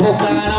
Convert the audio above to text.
boca